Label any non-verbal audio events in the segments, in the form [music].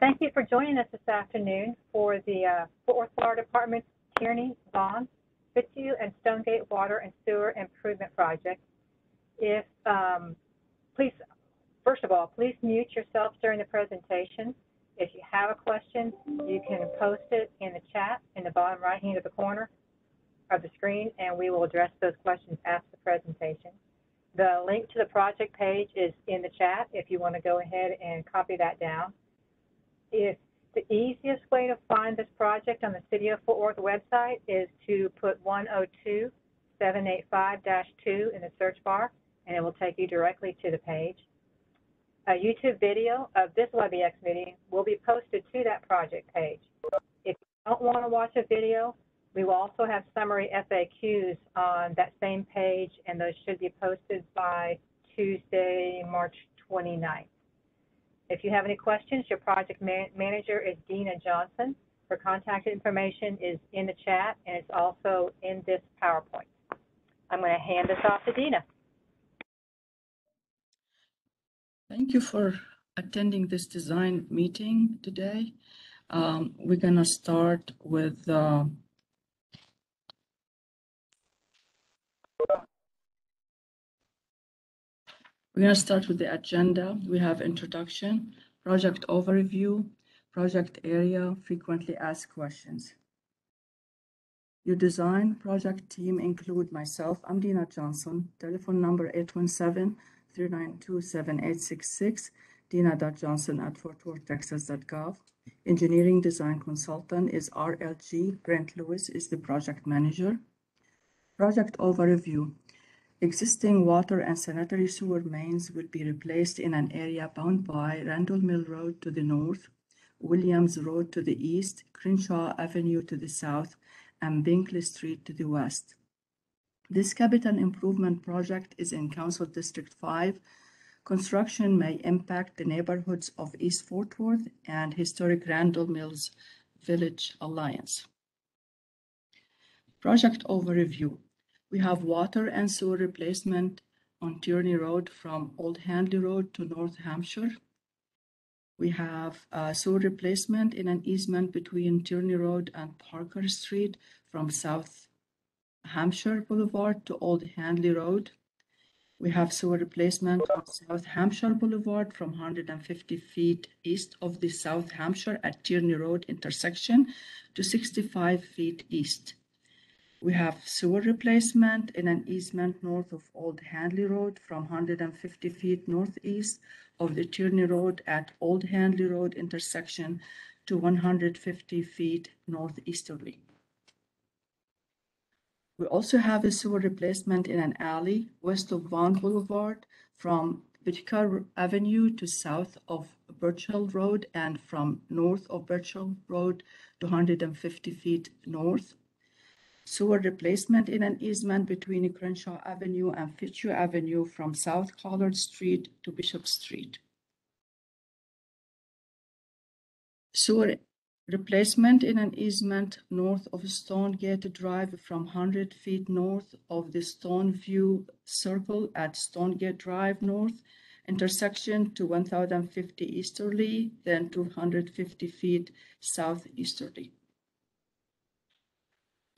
Thank you for joining us this afternoon for the uh, Fort Worth Water Department Tierney, Vaughn, Fitzhugh, and Stonegate Water and Sewer Improvement Project. If, um, please, first of all, please mute yourself during the presentation. If you have a question, you can post it in the chat in the bottom right hand of the corner of the screen, and we will address those questions after the presentation. The link to the project page is in the chat if you want to go ahead and copy that down. If the easiest way to find this project on the City of Fort Worth website is to put 102-785-2 in the search bar, and it will take you directly to the page. A YouTube video of this WebEx meeting will be posted to that project page. If you don't want to watch a video, we will also have summary FAQs on that same page, and those should be posted by Tuesday, March 29th. If you have any questions, your project man manager is Dina Johnson. Her contact information is in the chat, and it's also in this PowerPoint. I'm going to hand this off to Dina. Thank you for attending this design meeting today. Um, we're going to start with uh, We're going to start with the agenda. We have introduction, project overview, project area, frequently asked questions. Your design project team include myself, I'm Dina Johnson, telephone number 817-392-7866, dina.johnson at fortworthtexas.gov. Engineering design consultant is RLG. Brent Lewis is the project manager. Project overview. Existing water and sanitary sewer mains will be replaced in an area bound by Randol Mill Road to the north, Williams Road to the east, Crenshaw Avenue to the south, and Binkley Street to the west. This capital improvement project is in Council District 5. Construction may impact the neighborhoods of East Fort Worth and historic Randol Mills Village Alliance. Project overview. We have water and sewer replacement on Tierney Road from Old Handley Road to North Hampshire. We have sewer replacement in an easement between Tierney Road and Parker Street from South Hampshire Boulevard to Old Handley Road. We have sewer replacement on South Hampshire Boulevard from 150 feet east of the South Hampshire at Tierney Road intersection to 65 feet east. We have sewer replacement in an easement north of Old Handley Road from 150 feet northeast of the Tierney Road at Old Handley Road intersection to 150 feet northeasterly. We also have a sewer replacement in an alley west of Vaughn Boulevard from Whitaker Avenue to south of Burchill Road and from north of Burchill Road to 150 feet north sewer replacement in an easement between Crenshaw Avenue and Fitzhugh Avenue from South Collard Street to Bishop Street. Sewer replacement in an easement north of Stonegate Drive from 100 feet north of the Stoneview Circle at Stonegate Drive North intersection to 1050 easterly, then 250 feet southeasterly.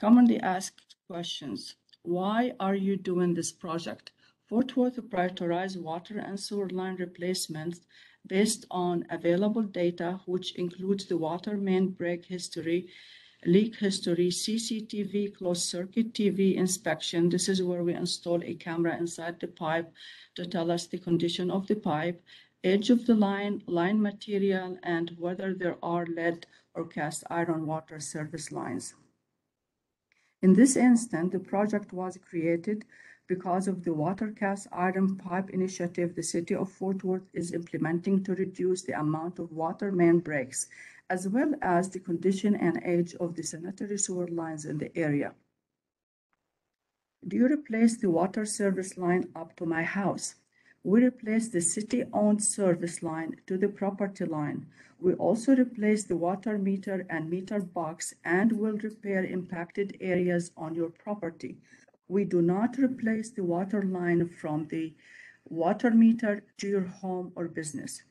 Commonly asked questions. Why are you doing this project? Fort Worth prioritized water and sewer line replacements based on available data, which includes the water main break history, leak history, CCTV, closed circuit TV inspection. This is where we install a camera inside the pipe to tell us the condition of the pipe, age of the line, line material, and whether there are lead or cast iron water service lines. In this instance, the project was created because of the water cast iron pipe initiative the city of Fort Worth is implementing to reduce the amount of water main breaks, as well as the condition and age of the sanitary sewer lines in the area. Do you replace the water service line up to my house? We replace the city-owned service line to the property line. We also replace the water meter and meter box and will repair impacted areas on your property. We do not replace the water line from the water meter to your home or business.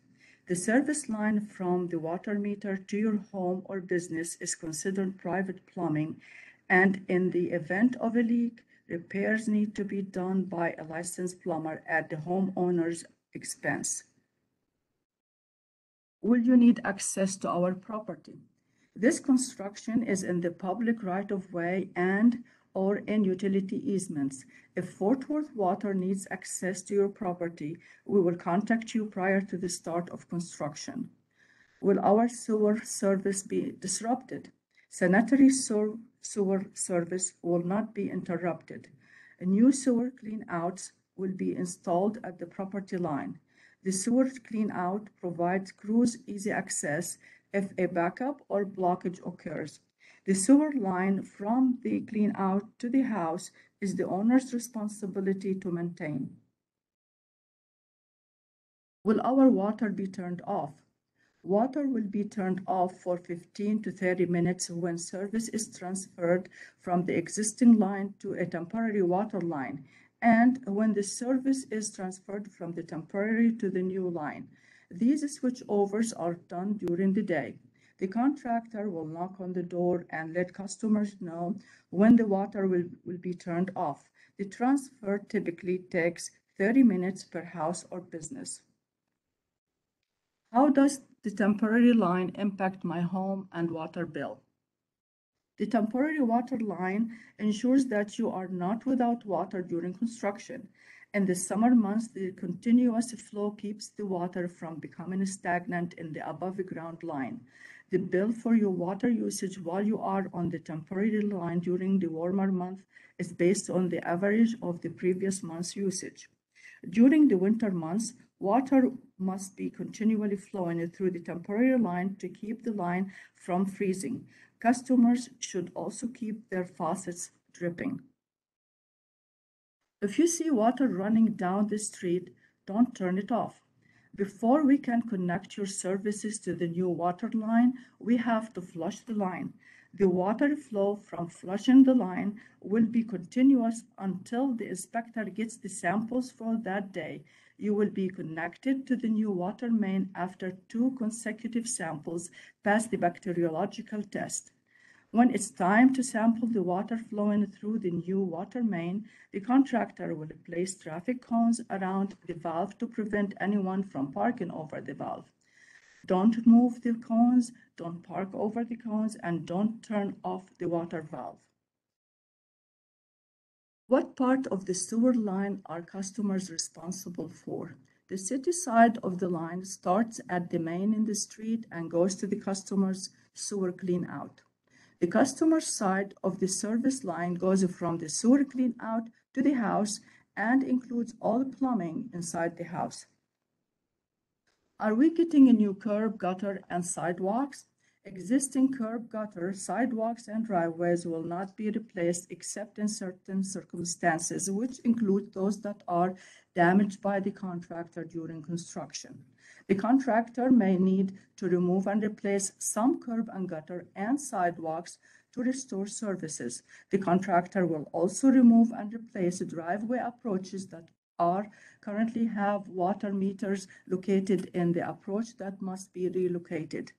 The service line from the water meter to your home or business is considered private plumbing, and in the event of a leak, repairs need to be done by a licensed plumber at the homeowner's expense. Will you need access to our property? This construction is in the public right-of-way and or in utility easements. If Fort Worth Water needs access to your property, we will contact you prior to the start of construction. Will our sewer service be disrupted? Sanitary sewer, service will not be interrupted. A new sewer cleanouts will be installed at the property line. The sewer cleanout provides crews easy access if a backup or blockage occurs. The sewer line from the cleanout to the house is the owner's responsibility to maintain. Will our water be turned off? Water will be turned off for 15 to 30 minutes when service is transferred from the existing line to a temporary water line and when the service is transferred from the temporary to the new line. These switchovers are done during the day. The contractor will knock on the door and let customers know when the water will, will be turned off. The transfer typically takes 30 minutes per house or business. How does the temporary line impact my home and water bill? The temporary water line ensures that you are not without water during construction. In the summer months, the continuous flow keeps the water from becoming stagnant in the above ground line. The bill for your water usage while you are on the temporary line during the warmer month is based on the average of the previous month's usage. During the winter months, water must be continually flowing through the temporary line to keep the line from freezing. Customers should also keep their faucets dripping. If you see water running down the street, don't turn it off. Before we can connect your services to the new water line, we have to flush the line. The water flow from flushing the line will be continuous until the inspector gets the samples for that day. You will be connected to the new water main after two consecutive samples pass the bacteriological test. When it's time to sample the water flowing through the new water main, the contractor will place traffic cones around the valve to prevent anyone from parking over the valve. Don't move the cones, don't park over the cones, and don't turn off the water valve. What part of the sewer line are customers responsible for? The city side of the line starts at the main in the street and goes to the customer's sewer clean out. The customer side of the service line goes from the sewer clean out to the house and includes all plumbing inside the house. Are we getting a new curb, gutter, and sidewalks? Existing curb, gutter, sidewalks, and driveways will not be replaced except in certain circumstances, which include those that are damaged by the contractor during construction. The contractor may need to remove and replace some curb and gutter and sidewalks to restore services. The contractor will also remove and replace driveway approaches that are currently have water meters located in the approach that must be relocated.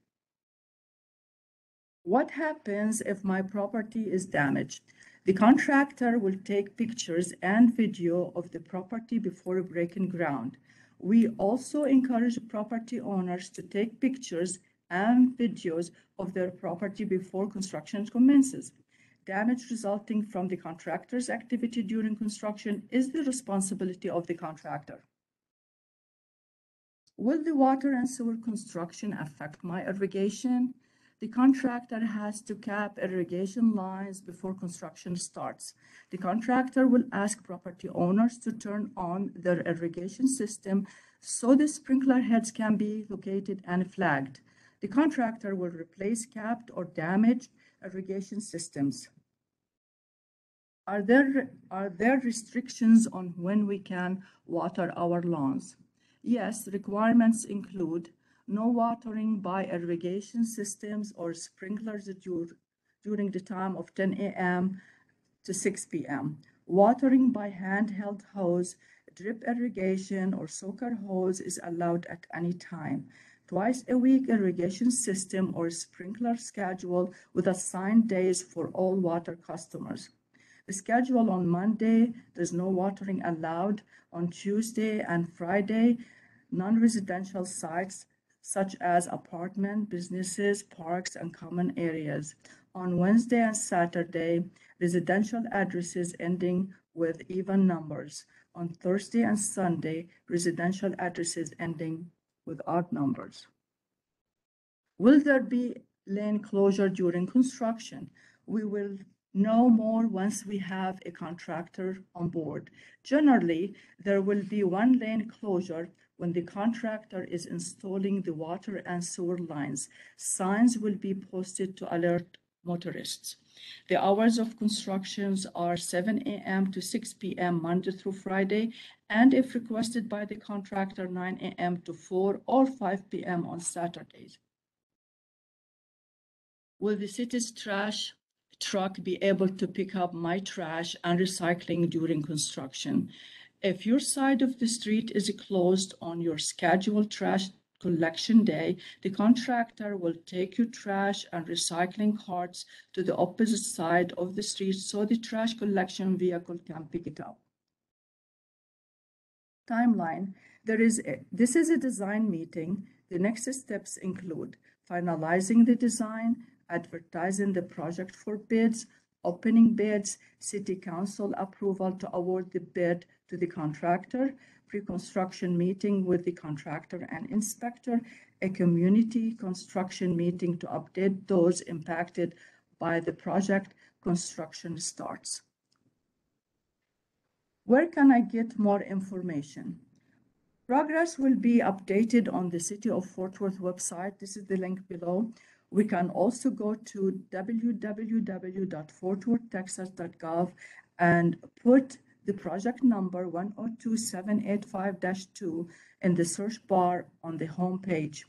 What happens if my property is damaged? The contractor will take pictures and video of the property before breaking ground. We also encourage property owners to take pictures and videos of their property before construction commences. Damage resulting from the contractor's activity during construction is the responsibility of the contractor. Will the water and sewer construction affect my irrigation? The contractor has to cap irrigation lines before construction starts. The contractor will ask property owners to turn on their irrigation system so the sprinkler heads can be located and flagged. The contractor will replace capped or damaged irrigation systems. Are there, are there restrictions on when we can water our lawns? Yes, requirements include no watering by irrigation systems or sprinklers during the time of 10 a.m. to 6 p.m. Watering by handheld hose, drip irrigation, or soaker hose is allowed at any time. twice a week irrigation system or sprinkler schedule with assigned days for all water customers. The schedule on Monday, there's no watering allowed. On Tuesday and Friday, non-residential sites such as apartment, businesses, parks, and common areas. On Wednesday and Saturday, residential addresses ending with even numbers. On Thursday and Sunday, residential addresses ending with odd numbers. Will there be lane closure during construction? We will know more once we have a contractor on board. Generally, there will be one lane closure when the contractor is installing the water and sewer lines. Signs will be posted to alert motorists. The hours of constructions are 7 a.m. to 6 p.m. Monday through Friday, and if requested by the contractor, 9 a.m. to 4 or 5 p.m. on Saturdays. Will the city's trash truck be able to pick up my trash and recycling during construction? If your side of the street is closed on your scheduled trash collection day, the contractor will take your trash and recycling carts to the opposite side of the street so the trash collection vehicle can pick it up. Timeline. There is a, this is a design meeting. The next steps include finalizing the design, advertising the project for bids, opening bids, city council approval to award the bid to the contractor, pre-construction meeting with the contractor and inspector, a community construction meeting to update those impacted by the project construction starts. Where can I get more information? Progress will be updated on the City of Fort Worth website. This is the link below. We can also go to www.fortworthtexas.gov and put the project number 102785-2 in the search bar on the home page.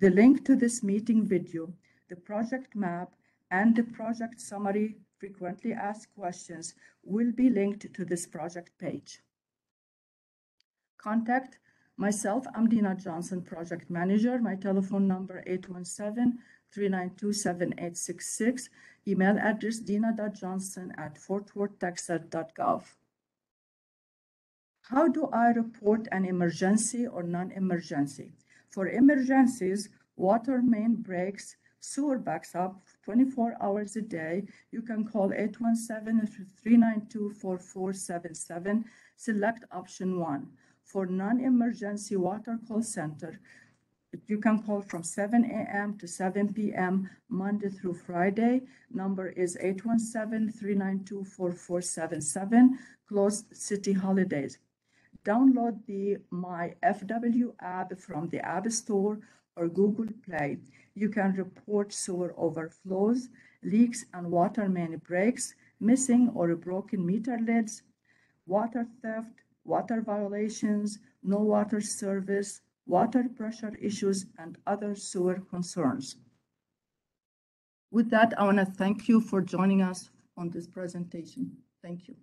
The link to this meeting video, the project map, and the project summary frequently asked questions will be linked to this project page. Contact myself, I'm Dina Johnson, project manager. My telephone number 817 392 7866. Email address dina.johnson at fortworthtexas.gov. How do I report an emergency or non-emergency? For emergencies, water main breaks, sewer backs up 24 hours a day, you can call 817-392-4477, select option one. For non-emergency water call center, you can call from 7 a.m. to 7 p.m. Monday through Friday. Number is 817-392-4477, closed city holidays download the My FW app from the App Store or Google Play. You can report sewer overflows, leaks and water main breaks, missing or broken meter lids, water theft, water violations, no water service, water pressure issues, and other sewer concerns. With that, I want to thank you for joining us on this presentation. Thank you.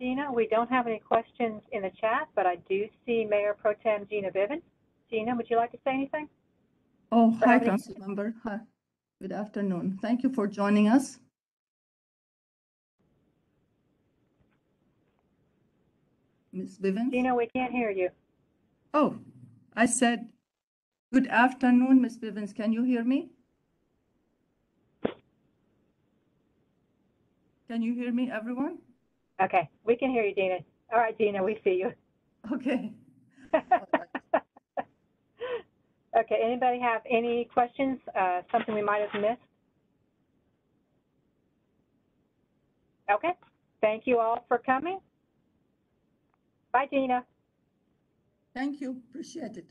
Dina, we don't have any questions in the chat, but I do see Mayor Pro Tem Gyna Bivens. Gina, would you like to say anything? Oh, hi, Council Member. Hi. Good afternoon. Thank you for joining us. Ms. Bivens? Gina, we can't hear you. Oh, I said, good afternoon, Ms. Bivens. Can you hear me? Can you hear me, everyone? Okay, we can hear you, Dina. All right, Dina, we see you. Okay. [laughs] Okay, anybody have any questions, uh, something we might have missed? Okay, thank you all for coming. Bye, Dina. Thank you. Appreciate it.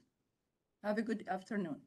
Have a good afternoon.